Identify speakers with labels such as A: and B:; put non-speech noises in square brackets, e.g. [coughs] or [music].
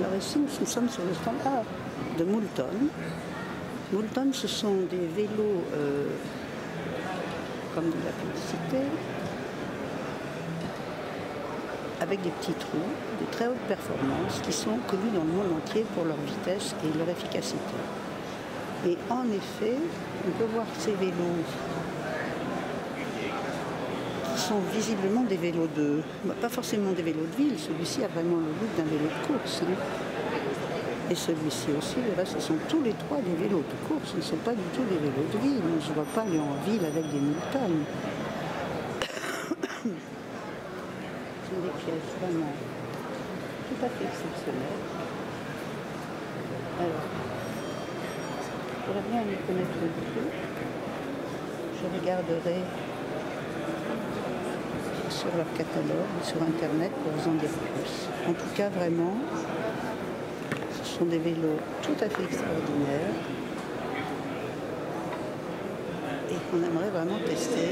A: Alors ici, nous sommes sur le standard de Moulton. Moulton, ce sont des vélos, euh, comme dit la publicité, avec des petits trous, de très haute performance, qui sont connus dans le monde entier pour leur vitesse et leur efficacité. Et en effet, on peut voir ces vélos sont visiblement des vélos de... bah, pas forcément des vélos de ville, celui-ci a vraiment le look d'un vélo de course. hein. Et celui-ci aussi, le reste, ce sont tous les trois des vélos de course, ce ne sont pas du tout des vélos de ville. Je ne vois pas aller en ville avec des montagnes. [coughs] Ce sont des pièces vraiment tout à fait exceptionnelles. Alors, j'aimerais bien les connaître un peu. Je regarderai sur leur catalogue, sur Internet pour vous en dire plus. En tout cas, vraiment, ce sont des vélos tout à fait extraordinaires et qu'on aimerait vraiment tester.